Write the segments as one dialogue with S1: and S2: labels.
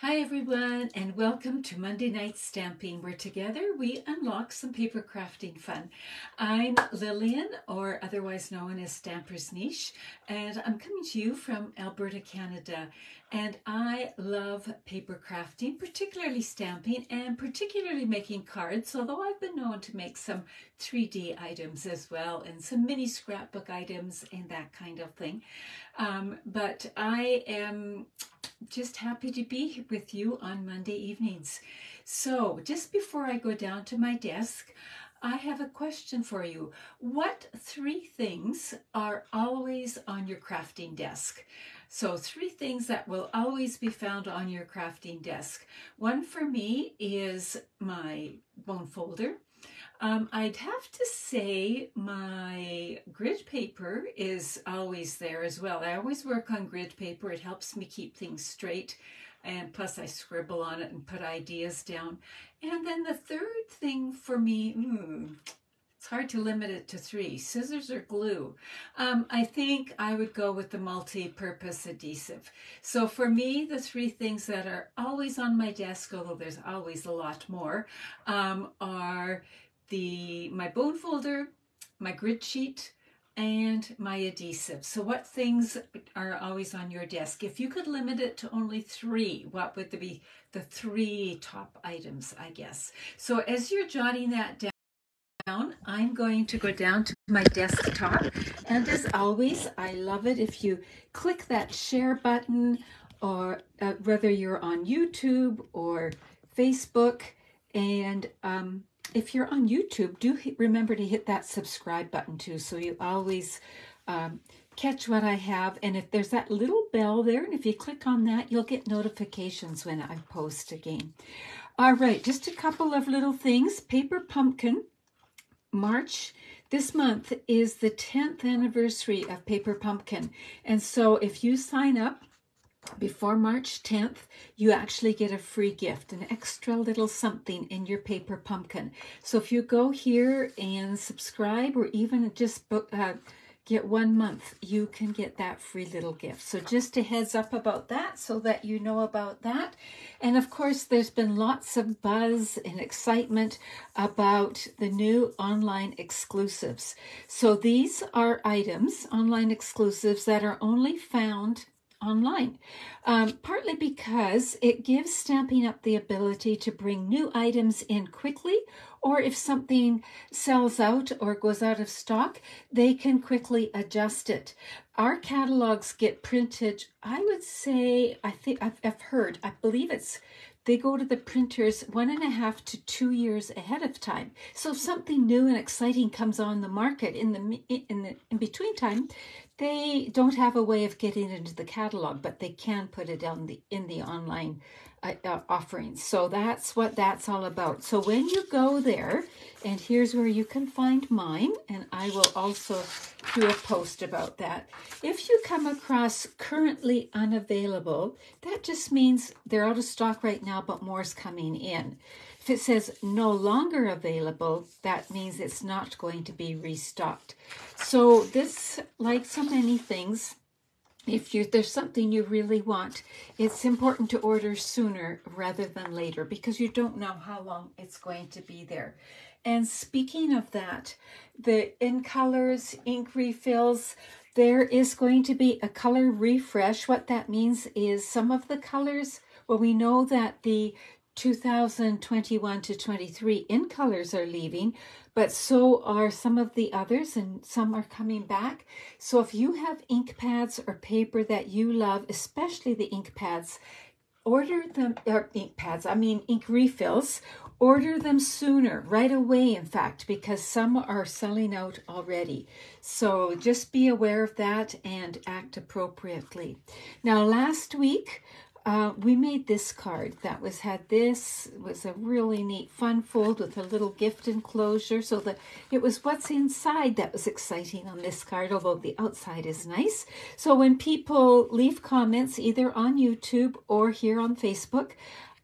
S1: Hi everyone and welcome to Monday Night Stamping where together we unlock some paper crafting fun. I'm Lillian or otherwise known as Stamper's Niche and I'm coming to you from Alberta, Canada and I love paper crafting, particularly stamping and particularly making cards although I've been known to make some 3D items as well and some mini scrapbook items and that kind of thing. Um, but I am just happy to be with you on Monday evenings. So, just before I go down to my desk, I have a question for you. What three things are always on your crafting desk? So, three things that will always be found on your crafting desk. One for me is my bone folder. Um, I'd have to say my grid paper is always there as well. I always work on grid paper. It helps me keep things straight. And plus I scribble on it and put ideas down. And then the third thing for me, hmm, it's hard to limit it to three, scissors or glue. Um, I think I would go with the multi-purpose adhesive. So for me, the three things that are always on my desk, although there's always a lot more, um, are the my bone folder, my grid sheet, and my adhesive. So what things are always on your desk? If you could limit it to only three, what would be the three top items, I guess? So as you're jotting that down, I'm going to go down to my desktop. And as always, I love it if you click that share button or uh, whether you're on YouTube or Facebook and um, if you're on YouTube, do remember to hit that subscribe button too, so you always um, catch what I have. And if there's that little bell there, and if you click on that, you'll get notifications when I post again. All right, just a couple of little things. Paper Pumpkin, March this month is the 10th anniversary of Paper Pumpkin. And so if you sign up before March 10th, you actually get a free gift, an extra little something in your paper pumpkin. So if you go here and subscribe or even just book, uh, get one month, you can get that free little gift. So just a heads up about that so that you know about that. And of course, there's been lots of buzz and excitement about the new online exclusives. So these are items, online exclusives that are only found online, um, partly because it gives Stampin' Up the ability to bring new items in quickly, or if something sells out or goes out of stock, they can quickly adjust it. Our catalogs get printed, I would say, I think I've, I've heard, I believe it's they go to the printers one and a half to two years ahead of time. So if something new and exciting comes on the market in the in the in between time, they don't have a way of getting into the catalog, but they can put it on the in the online uh, uh, offerings. So that's what that's all about. So when you go there, and here's where you can find mine, and I will also do a post about that. If you come across currently unavailable, that just means they're out of stock right now, but more is coming in. If it says no longer available, that means it's not going to be restocked. So this, like so many things, if you, there's something you really want, it's important to order sooner rather than later because you don't know how long it's going to be there. And speaking of that, the in colors, ink refills, there is going to be a color refresh. What that means is some of the colors, well, we know that the 2021 to 23 in colors are leaving, but so are some of the others and some are coming back. So if you have ink pads or paper that you love, especially the ink pads, order them, or ink pads, I mean ink refills, order them sooner, right away in fact, because some are selling out already. So just be aware of that and act appropriately. Now last week, uh, we made this card that was had this was a really neat fun fold with a little gift enclosure so that it was what's inside that was exciting on this card although the outside is nice so when people leave comments either on youtube or here on facebook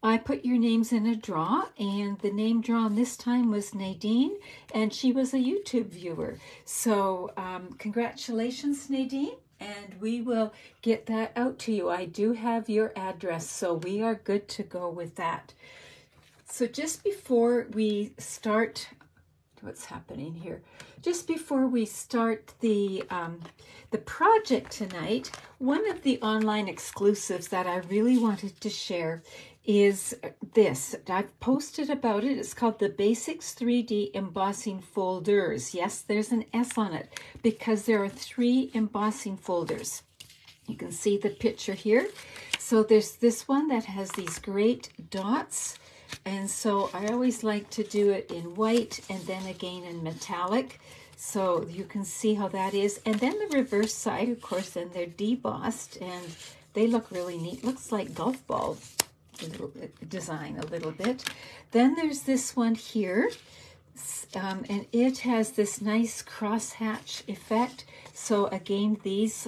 S1: I put your names in a draw, and the name drawn this time was Nadine, and she was a YouTube viewer. So, um, congratulations, Nadine and we will get that out to you. I do have your address, so we are good to go with that. So just before we start, what's happening here? Just before we start the um, the project tonight, one of the online exclusives that I really wanted to share is this. I've posted about it. It's called the Basics 3D Embossing Folders. Yes, there's an S on it because there are three embossing folders. You can see the picture here. So there's this one that has these great dots. And so I always like to do it in white and then again in metallic. So you can see how that is. And then the reverse side, of course, then they're debossed and they look really neat. Looks like golf balls design a little bit. Then there's this one here, um, and it has this nice crosshatch effect. So again, these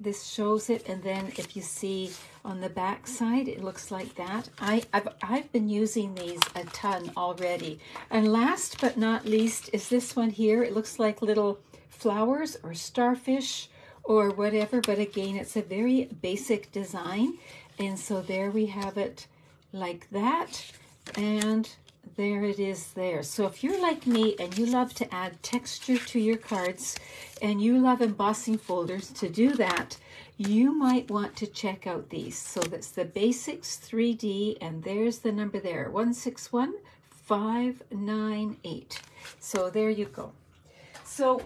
S1: this shows it, and then if you see on the back side, it looks like that. I, I've, I've been using these a ton already. And last but not least is this one here. It looks like little flowers or starfish or whatever, but again, it's a very basic design. And so there we have it like that. And there it is there. So if you're like me and you love to add texture to your cards and you love embossing folders to do that, you might want to check out these. So that's the Basics 3D and there's the number there, 161598. So there you go. So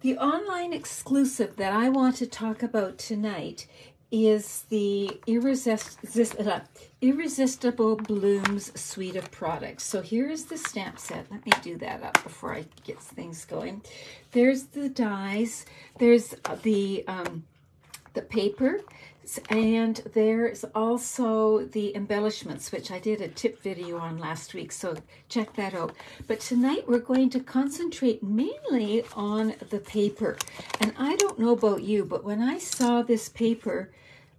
S1: the online exclusive that I want to talk about tonight is the uh, Irresistible Blooms suite of products. So here is the stamp set. Let me do that up before I get things going. There's the dies. There's the um, the paper. And there's also the embellishments, which I did a tip video on last week, so check that out. But tonight we're going to concentrate mainly on the paper. And I don't know about you, but when I saw this paper,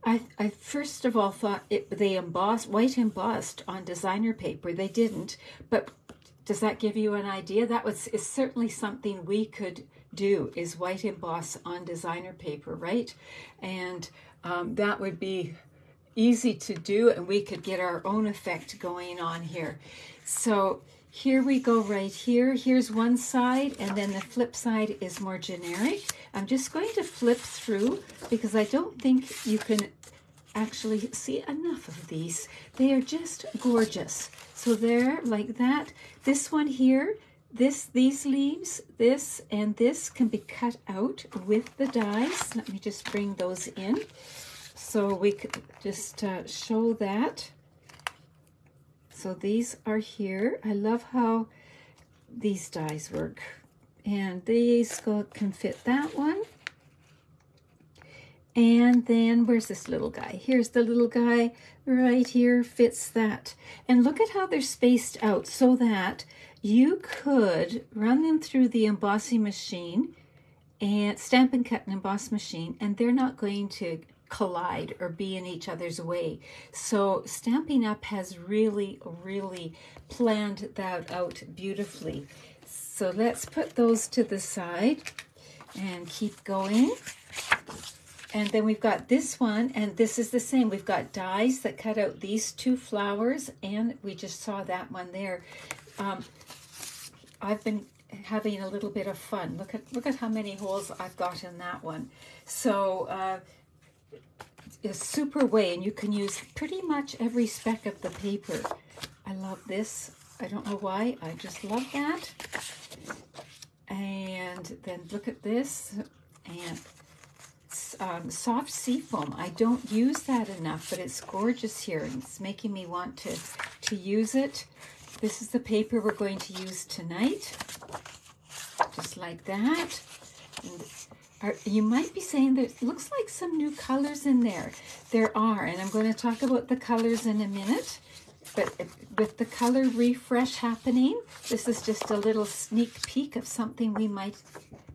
S1: I, I first of all thought it, they embossed, white embossed on designer paper. They didn't, but does that give you an idea? That was is certainly something we could do is white emboss on designer paper, right? And um, that would be easy to do and we could get our own effect going on here. So here we go right here. Here's one side and then the flip side is more generic. I'm just going to flip through because I don't think you can actually see enough of these. They are just gorgeous. So there, like that. This one here, this, these leaves, this and this can be cut out with the dies. Let me just bring those in. So we could just uh, show that. So these are here. I love how these dies work. And these go, can fit that one. And then where's this little guy? Here's the little guy right here fits that. And look at how they're spaced out so that you could run them through the embossing machine and stamp and cut and emboss machine and they're not going to collide or be in each other's way. So Stampin' Up! has really, really planned that out beautifully. So let's put those to the side and keep going. And then we've got this one, and this is the same. We've got dies that cut out these two flowers, and we just saw that one there. Um, I've been having a little bit of fun. Look at look at how many holes I've got in that one. So uh, a super way, and you can use pretty much every speck of the paper. I love this. I don't know why. I just love that. And then look at this. And um, soft seafoam. I don't use that enough, but it's gorgeous here. And it's making me want to, to use it. This is the paper we're going to use tonight. Just like that. And are, you might be saying that looks like some new colors in there. There are, and I'm going to talk about the colors in a minute. But with the color refresh happening, this is just a little sneak peek of something we might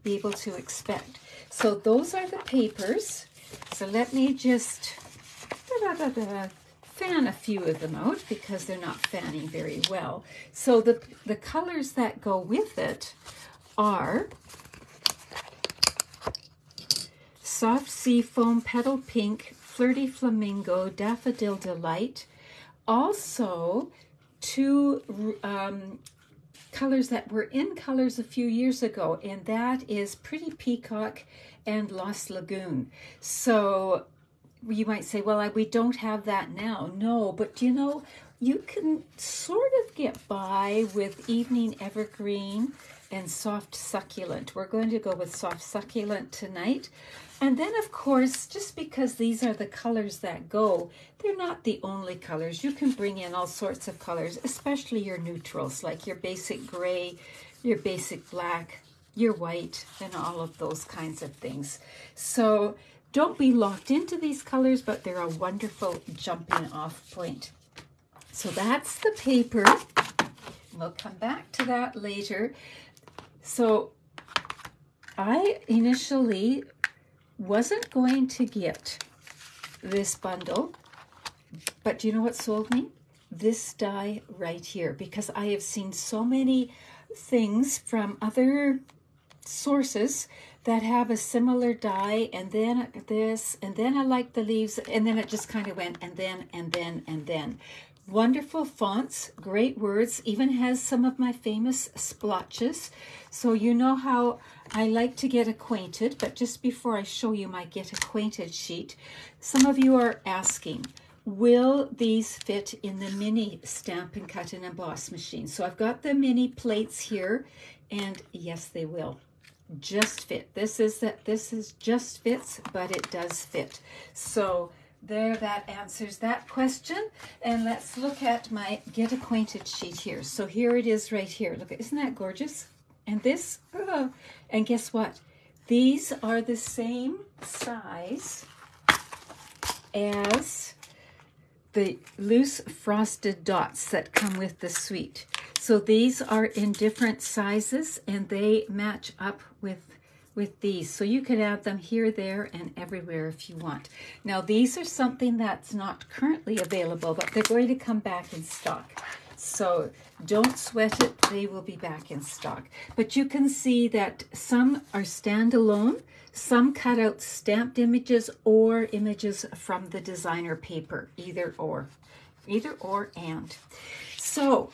S1: be able to expect. So those are the papers. So let me just da, da, da, fan a few of them out because they're not fanning very well. So the, the colors that go with it are Soft Sea Foam Petal Pink, Flirty Flamingo, Daffodil Delight. Also, two um, colors that were in colors a few years ago, and that is Pretty Peacock and Lost Lagoon. So you might say, well, we don't have that now. No, but you know, you can sort of get by with Evening Evergreen and Soft Succulent. We're going to go with Soft Succulent tonight. And then, of course, just because these are the colors that go, they're not the only colors. You can bring in all sorts of colors, especially your neutrals, like your basic gray, your basic black, your white, and all of those kinds of things. So don't be locked into these colors, but they're a wonderful jumping off point. So that's the paper. We'll come back to that later. So I initially wasn't going to get this bundle, but do you know what sold me? This die right here, because I have seen so many things from other sources that have a similar die and then this and then I like the leaves and then it just kind of went and then and then and then wonderful fonts great words even has some of my famous splotches so you know how I like to get acquainted, but just before I show you my get acquainted sheet, some of you are asking, will these fit in the mini stamp and cut and emboss machine? So I've got the mini plates here, and yes, they will just fit. This is that this is just fits, but it does fit. So there, that answers that question. And let's look at my get acquainted sheet here. So here it is right here. Look, isn't that gorgeous? And this, uh, and guess what? These are the same size as the loose frosted dots that come with the suite. So these are in different sizes and they match up with with these. So you can add them here, there, and everywhere if you want. Now these are something that's not currently available, but they're going to come back in stock. So don't sweat it, they will be back in stock. But you can see that some are standalone, some cut out stamped images or images from the designer paper, either or, either or and. So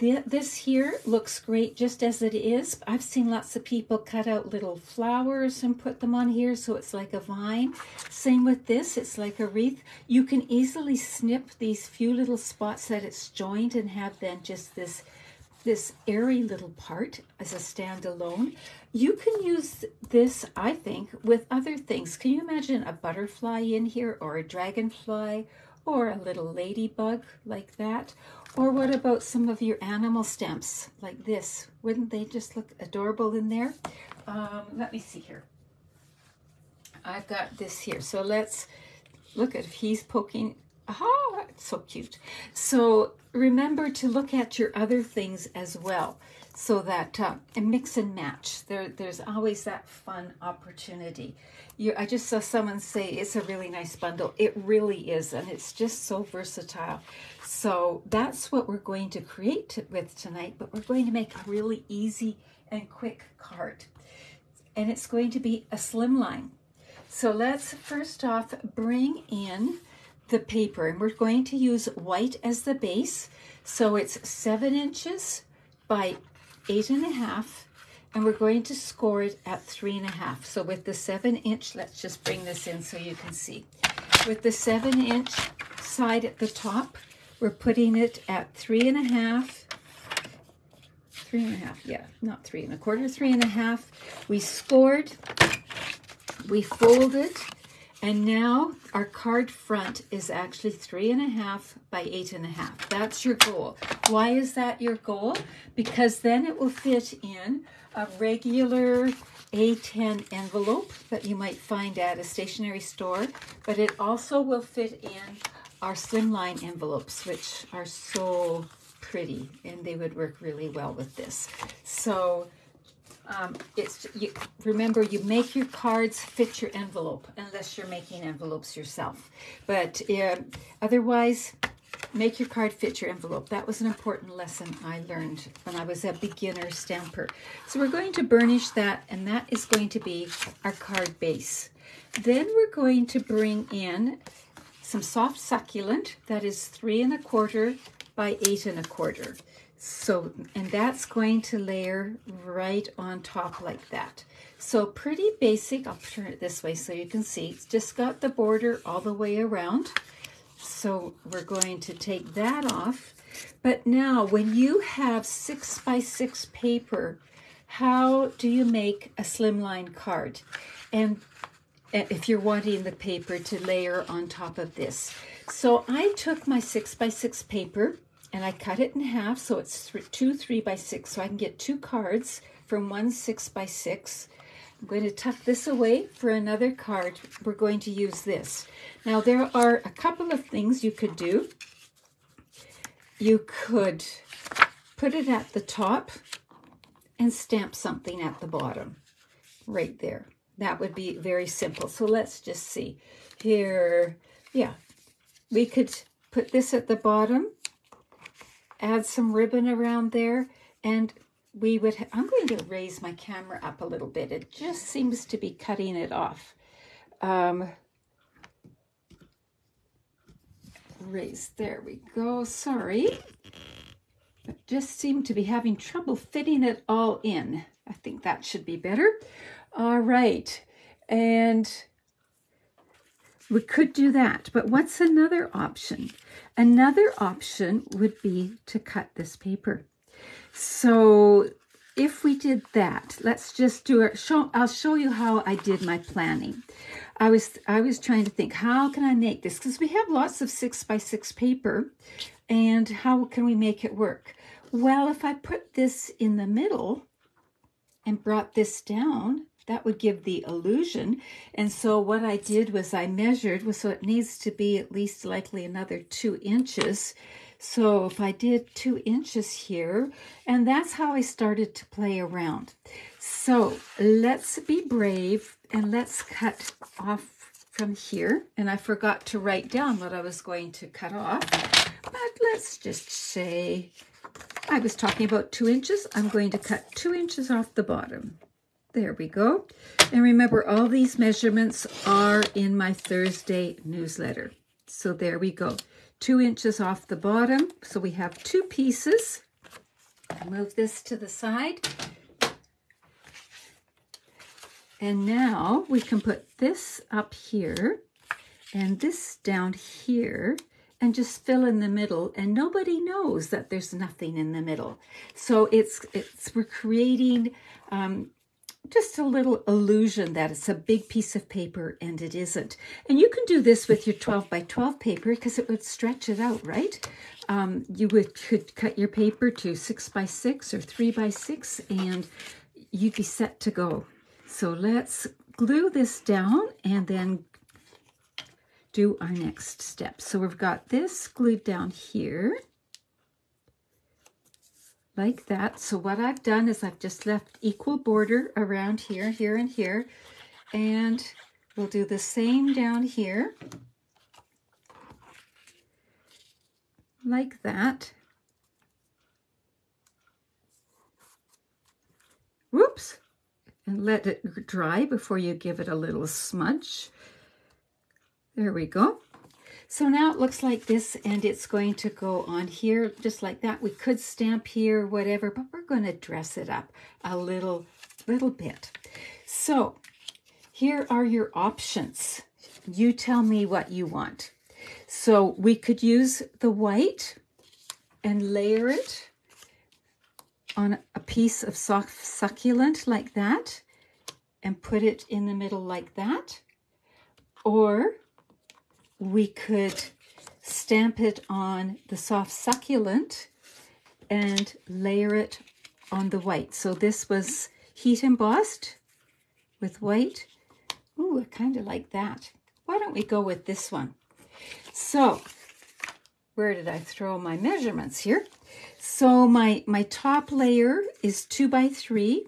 S1: this here looks great just as it is. I've seen lots of people cut out little flowers and put them on here so it's like a vine. Same with this, it's like a wreath. You can easily snip these few little spots that it's joined and have then just this this airy little part as a standalone. You can use this, I think, with other things. Can you imagine a butterfly in here or a dragonfly or a little ladybug like that? Or what about some of your animal stamps like this? Wouldn't they just look adorable in there? Um, let me see here. I've got this here. So let's look at if he's poking. Aha, it's so cute. So remember to look at your other things as well so that uh, and mix and match. There, there's always that fun opportunity. You, I just saw someone say it's a really nice bundle. It really is, and it's just so versatile. So that's what we're going to create with tonight, but we're going to make a really easy and quick card. And it's going to be a slimline. So let's first off bring in the paper, and we're going to use white as the base. So it's seven inches by eight and a half, and we're going to score it at three and a half. So with the seven inch, let's just bring this in so you can see. With the seven inch side at the top, we're putting it at three and a half, three and a half, yeah, not three and a quarter, three and a half. We scored, we folded, and now our card front is actually three and a half by eight and a half. That's your goal. Why is that your goal? Because then it will fit in a regular A10 envelope that you might find at a stationery store, but it also will fit in our slimline envelopes, which are so pretty and they would work really well with this. So um, it's you, remember you make your cards fit your envelope unless you're making envelopes yourself. But uh, otherwise, make your card fit your envelope. That was an important lesson I learned when I was a beginner stamper. So we're going to burnish that, and that is going to be our card base. Then we're going to bring in some soft succulent that is three and a quarter by eight and a quarter. So, and that's going to layer right on top like that. So pretty basic, I'll turn it this way so you can see. It's just got the border all the way around. So we're going to take that off. But now when you have six by six paper, how do you make a slimline card? And eh, if you're wanting the paper to layer on top of this. So I took my six by six paper and I cut it in half so it's two three by six so I can get two cards from one six by six. I'm going to tuck this away for another card. We're going to use this. Now there are a couple of things you could do. You could put it at the top and stamp something at the bottom right there. That would be very simple. So let's just see here. Yeah, we could put this at the bottom, add some ribbon around there, and we would, I'm going to raise my camera up a little bit. It just seems to be cutting it off. Um, raise, there we go, sorry. But just seem to be having trouble fitting it all in. I think that should be better. All right. And we could do that. But what's another option? Another option would be to cut this paper. So if we did that, let's just do it. Show, I'll show you how I did my planning. I was I was trying to think, how can I make this? Because we have lots of six by six paper, and how can we make it work? Well, if I put this in the middle and brought this down, that would give the illusion. And so what I did was I measured, so it needs to be at least likely another two inches. So if I did two inches here, and that's how I started to play around. So let's be brave and let's cut off from here. And I forgot to write down what I was going to cut off. But let's just say I was talking about two inches. I'm going to cut two inches off the bottom. There we go. And remember, all these measurements are in my Thursday newsletter. So there we go. Two inches off the bottom. So we have two pieces. Move this to the side. And now we can put this up here and this down here and just fill in the middle and nobody knows that there's nothing in the middle. So it's, it's we're creating um, just a little illusion that it's a big piece of paper and it isn't. And you can do this with your 12 by 12 paper because it would stretch it out, right? Um, you would could cut your paper to 6 by 6 or 3 by 6 and you'd be set to go. So let's glue this down and then do our next step. So we've got this glued down here like that. So what I've done is I've just left equal border around here, here, and here. And we'll do the same down here. Like that. Whoops. And let it dry before you give it a little smudge. There we go. So now it looks like this and it's going to go on here just like that. We could stamp here, whatever, but we're going to dress it up a little, little bit. So here are your options. You tell me what you want. So we could use the white and layer it on a piece of soft succulent like that and put it in the middle like that. Or we could stamp it on the soft succulent and layer it on the white. So this was heat embossed with white. Ooh, I kind of like that. Why don't we go with this one? So where did I throw my measurements here? So my, my top layer is two by three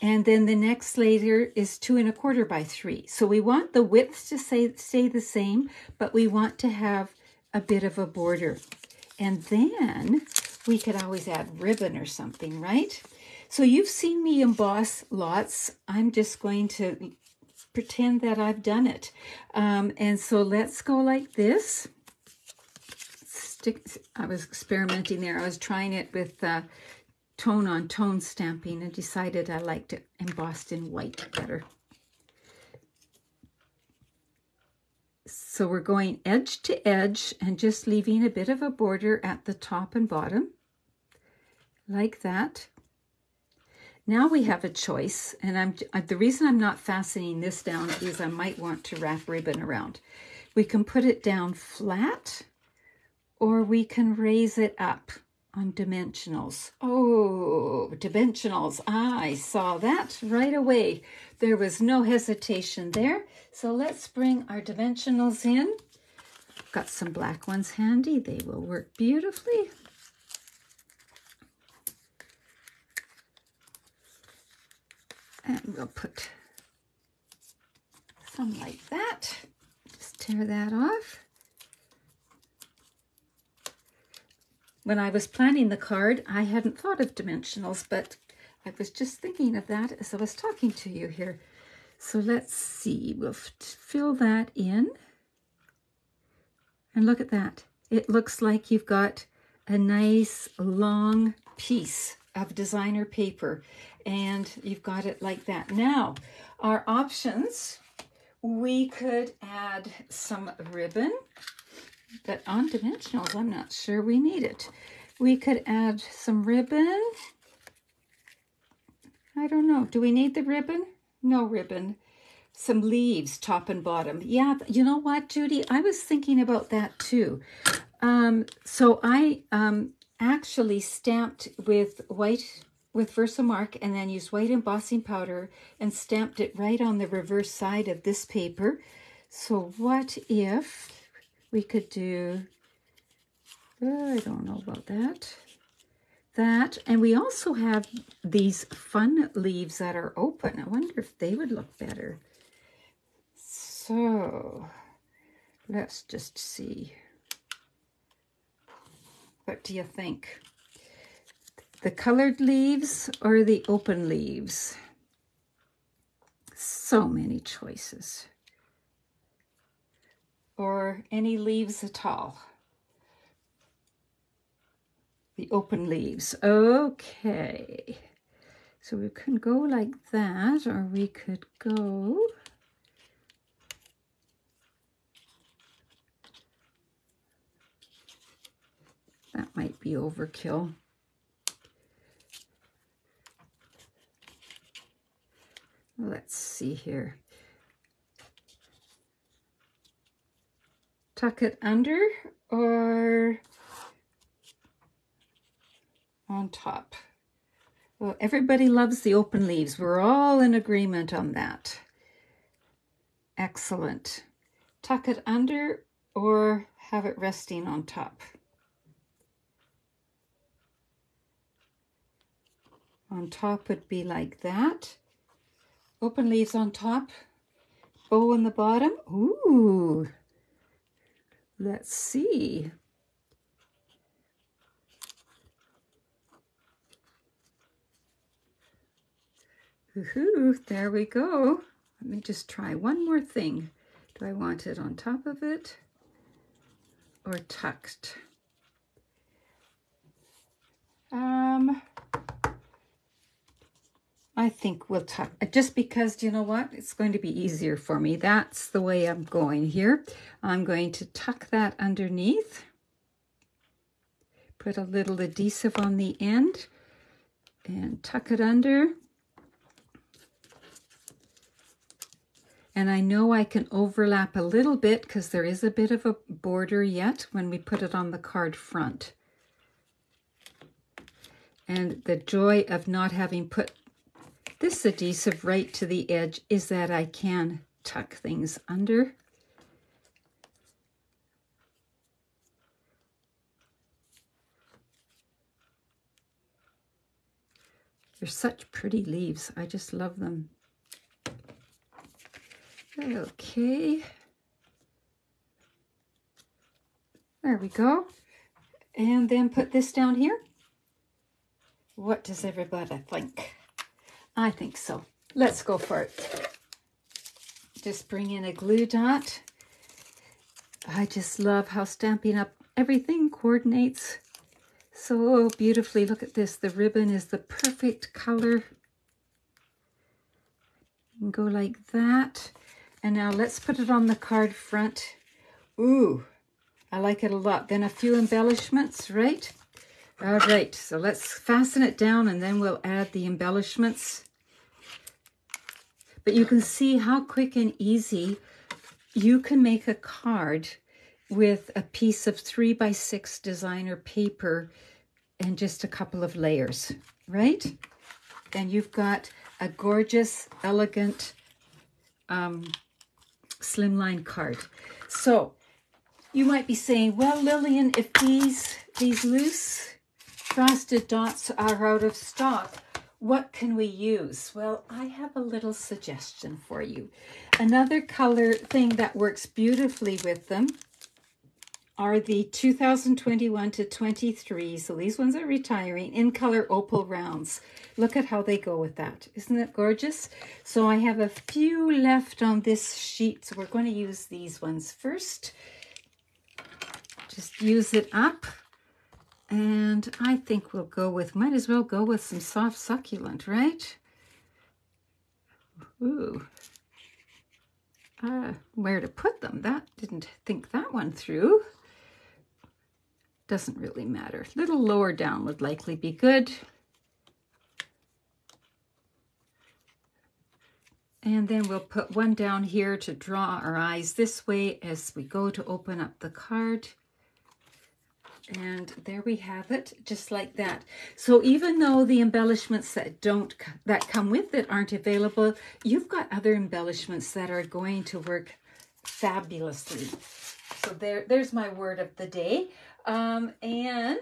S1: and then the next layer is two and a quarter by three. So we want the widths to say, stay the same, but we want to have a bit of a border. And then we could always add ribbon or something, right? So you've seen me emboss lots. I'm just going to pretend that I've done it. Um, and so let's go like this. Stick, I was experimenting there. I was trying it with uh, tone on tone stamping and decided I liked it embossed in white better. So we're going edge to edge and just leaving a bit of a border at the top and bottom, like that. Now we have a choice, and I'm the reason I'm not fastening this down is I might want to wrap ribbon around. We can put it down flat, or we can raise it up on dimensionals. Oh, dimensionals. I saw that right away. There was no hesitation there. So let's bring our dimensionals in. Got some black ones handy. They will work beautifully. And we'll put some like that. Just tear that off. When I was planning the card, I hadn't thought of dimensionals, but I was just thinking of that as I was talking to you here. So let's see, we'll fill that in. And look at that. It looks like you've got a nice long piece of designer paper and you've got it like that. Now, our options, we could add some ribbon but on dimensionals, I'm not sure we need it. We could add some ribbon. I don't know. Do we need the ribbon? No ribbon. Some leaves, top and bottom. Yeah, you know what, Judy? I was thinking about that too. Um, so I um, actually stamped with white, with Versamark, and then used white embossing powder and stamped it right on the reverse side of this paper. So what if we could do, I don't know about that, that, and we also have these fun leaves that are open. I wonder if they would look better. So, let's just see. What do you think? The colored leaves or the open leaves? So many choices or any leaves at all. The open leaves. Okay. So we can go like that, or we could go... That might be overkill. Let's see here. Tuck it under or on top. Well, everybody loves the open leaves. We're all in agreement on that. Excellent. Tuck it under or have it resting on top. On top would be like that. Open leaves on top, bow on the bottom. Ooh, Let's see. There we go. Let me just try one more thing. Do I want it on top of it or tucked? Um, I think we'll tuck, uh, just because, you know what, it's going to be easier for me. That's the way I'm going here. I'm going to tuck that underneath, put a little adhesive on the end, and tuck it under. And I know I can overlap a little bit because there is a bit of a border yet when we put it on the card front. And the joy of not having put this adhesive right to the edge is that I can tuck things under. They're such pretty leaves. I just love them. Okay. There we go. And then put this down here. What does everybody think? I think so. Let's go for it. Just bring in a glue dot. I just love how Stampin' Up! everything coordinates so beautifully. Look at this. The ribbon is the perfect color. Go like that. And now let's put it on the card front. Ooh, I like it a lot. Then a few embellishments, right? All right, so let's fasten it down and then we'll add the embellishments. But you can see how quick and easy you can make a card with a piece of three by six designer paper and just a couple of layers, right? And you've got a gorgeous, elegant um, slimline card. So you might be saying, well, Lillian, if these, these loose frosted dots are out of stock, what can we use? Well, I have a little suggestion for you. Another color thing that works beautifully with them are the 2021 to 23. So these ones are retiring in color opal rounds. Look at how they go with that. Isn't that gorgeous? So I have a few left on this sheet. So we're going to use these ones first. Just use it up. And I think we'll go with, might as well go with some soft succulent, right? Ooh. Uh, where to put them? That didn't think that one through. Doesn't really matter. A little lower down would likely be good. And then we'll put one down here to draw our eyes this way as we go to open up the card. And there we have it, just like that. So even though the embellishments that don't that come with it aren't available, you've got other embellishments that are going to work fabulously. So there, there's my word of the day. Um, and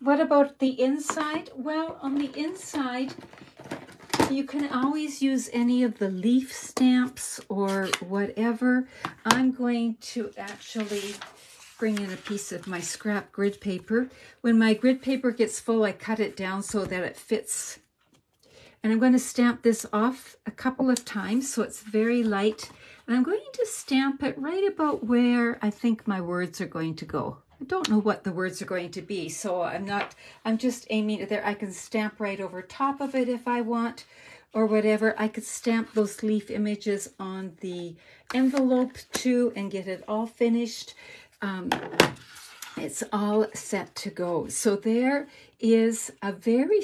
S1: what about the inside? Well, on the inside, you can always use any of the leaf stamps or whatever. I'm going to actually bring in a piece of my scrap grid paper. When my grid paper gets full, I cut it down so that it fits. And I'm going to stamp this off a couple of times so it's very light and I'm going to stamp it right about where I think my words are going to go. I don't know what the words are going to be, so I'm not, I'm just aiming it there. I can stamp right over top of it if I want, or whatever. I could stamp those leaf images on the envelope too and get it all finished. Um, it's all set to go. So there is a very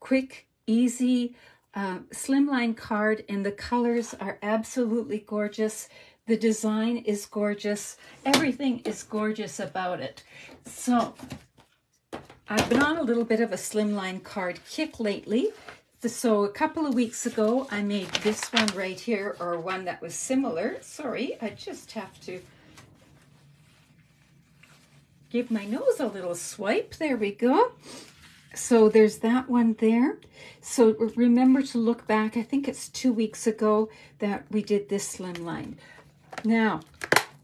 S1: quick, easy uh, slimline card and the colors are absolutely gorgeous. The design is gorgeous. Everything is gorgeous about it. So I've been on a little bit of a slimline card kick lately. So a couple of weeks ago, I made this one right here, or one that was similar. Sorry, I just have to give my nose a little swipe. There we go. So there's that one there. So remember to look back. I think it's two weeks ago that we did this slim line. Now,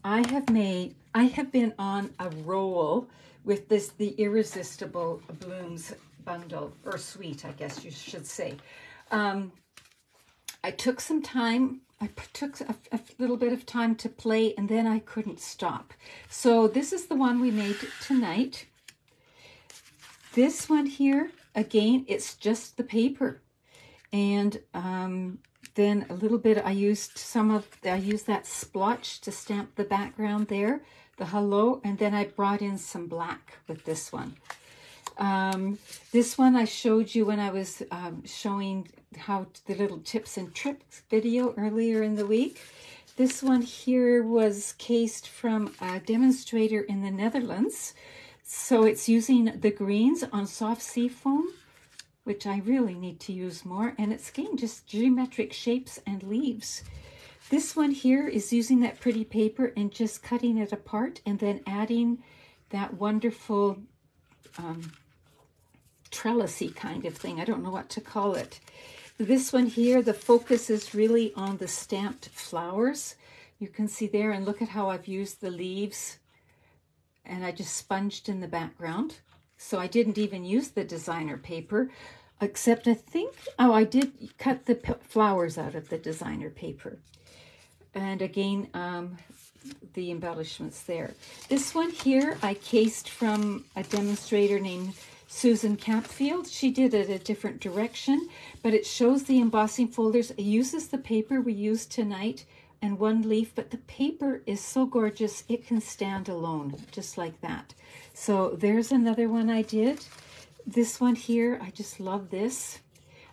S1: I have made, I have been on a roll with this, the Irresistible Blooms bundle, or suite, I guess you should say. Um, I took some time, I took a, a, little bit of time to play, and then I couldn't stop. So this is the one we made tonight. This one here, again, it's just the paper. And um, then a little bit, I used some of, I used that splotch to stamp the background there, the hello, and then I brought in some black with this one. Um, this one I showed you when I was um, showing how the little tips and tricks video earlier in the week. This one here was cased from a demonstrator in the Netherlands so it's using the greens on soft sea foam, which I really need to use more. And it's again just geometric shapes and leaves. This one here is using that pretty paper and just cutting it apart and then adding that wonderful um, trellisy kind of thing. I don't know what to call it. This one here, the focus is really on the stamped flowers. You can see there, and look at how I've used the leaves and I just sponged in the background. So I didn't even use the designer paper, except I think, oh, I did cut the flowers out of the designer paper. And again, um, the embellishments there. This one here I cased from a demonstrator named Susan Campfield. She did it a different direction, but it shows the embossing folders. It uses the paper we used tonight and one leaf, but the paper is so gorgeous it can stand alone, just like that. So there's another one I did. This one here, I just love this.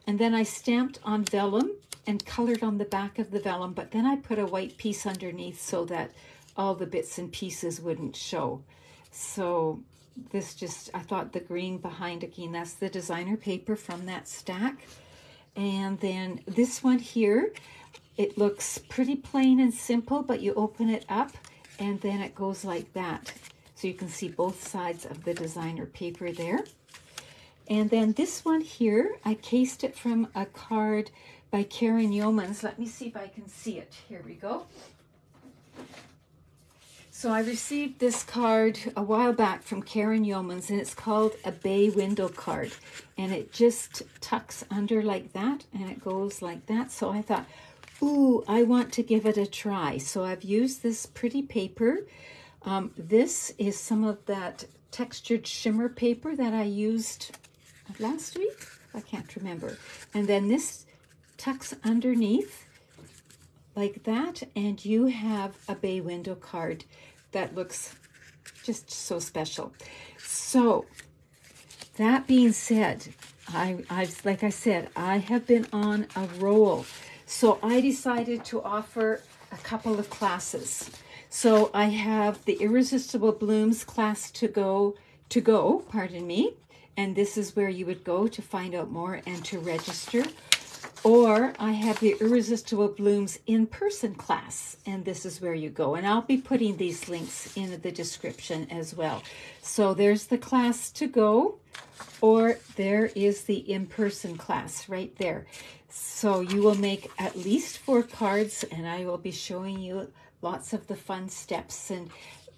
S1: And then I stamped on vellum and colored on the back of the vellum, but then I put a white piece underneath so that all the bits and pieces wouldn't show. So this just, I thought the green behind again, that's the designer paper from that stack. And then this one here, it looks pretty plain and simple, but you open it up and then it goes like that. So you can see both sides of the designer paper there. And then this one here, I cased it from a card by Karen Yeomans. Let me see if I can see it. Here we go. So I received this card a while back from Karen Yeomans, and it's called a bay window card. And it just tucks under like that, and it goes like that. So I thought, ooh, I want to give it a try. So I've used this pretty paper. Um, this is some of that textured shimmer paper that I used last week. I can't remember. And then this tucks underneath like that, and you have a bay window card that looks just so special. So that being said, I, I've like I said, I have been on a roll. So I decided to offer a couple of classes. So I have the Irresistible Blooms class to go to go, pardon me, and this is where you would go to find out more and to register. Or I have the Irresistible Blooms in-person class, and this is where you go. And I'll be putting these links in the description as well. So there's the class to go, or there is the in-person class right there. So you will make at least four cards, and I will be showing you lots of the fun steps and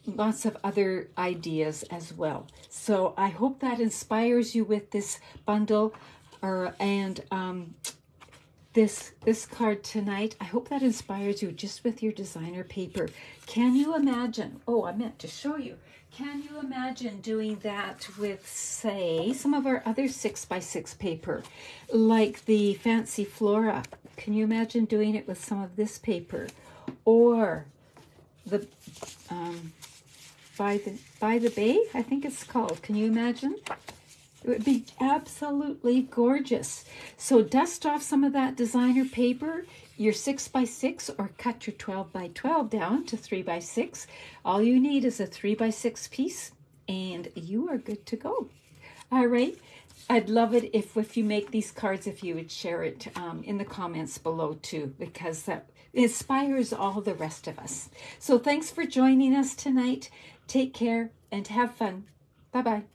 S1: lots of other ideas as well. So I hope that inspires you with this bundle or and um, this this card tonight. I hope that inspires you just with your designer paper. Can you imagine? Oh, I meant to show you. Can you imagine doing that with, say, some of our other 6 by 6 paper, like the Fancy Flora? Can you imagine doing it with some of this paper? Or the um, by the by the bay, I think it's called. Can you imagine? It would be absolutely gorgeous. So dust off some of that designer paper, your 6 by 6 or cut your 12 by 12 down to 3 by 6 All you need is a 3 by 6 piece and you are good to go. All right. I'd love it if, if you make these cards, if you would share it um, in the comments below too, because that inspires all the rest of us. So thanks for joining us tonight. Take care and have fun. Bye bye.